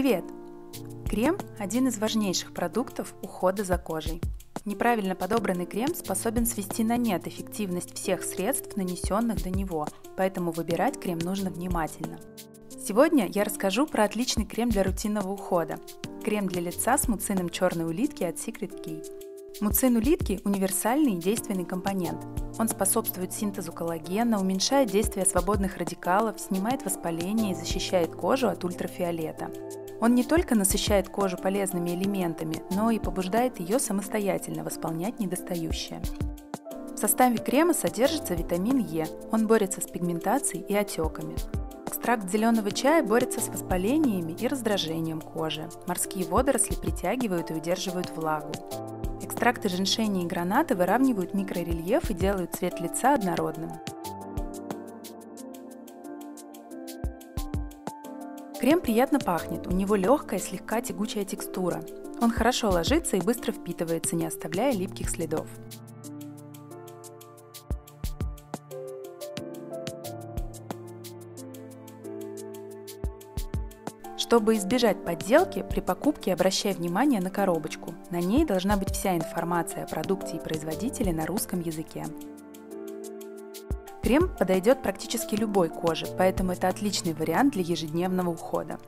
Привет! Крем – один из важнейших продуктов ухода за кожей. Неправильно подобранный крем способен свести на нет эффективность всех средств, нанесенных до него, поэтому выбирать крем нужно внимательно. Сегодня я расскажу про отличный крем для рутинного ухода. Крем для лица с муцином черной улитки от Secret Key. Муцин улитки – универсальный и действенный компонент. Он способствует синтезу коллагена, уменьшает действие свободных радикалов, снимает воспаление и защищает кожу от ультрафиолета. Он не только насыщает кожу полезными элементами, но и побуждает ее самостоятельно восполнять недостающее. В составе крема содержится витамин Е. Он борется с пигментацией и отеками. Экстракт зеленого чая борется с воспалениями и раздражением кожи. Морские водоросли притягивают и удерживают влагу. Экстракты женьшеня и граната выравнивают микрорельеф и делают цвет лица однородным. Крем приятно пахнет, у него легкая, слегка тягучая текстура. Он хорошо ложится и быстро впитывается, не оставляя липких следов. Чтобы избежать подделки, при покупке обращай внимание на коробочку. На ней должна быть вся информация о продукте и производителе на русском языке. Крем подойдет практически любой коже, поэтому это отличный вариант для ежедневного ухода.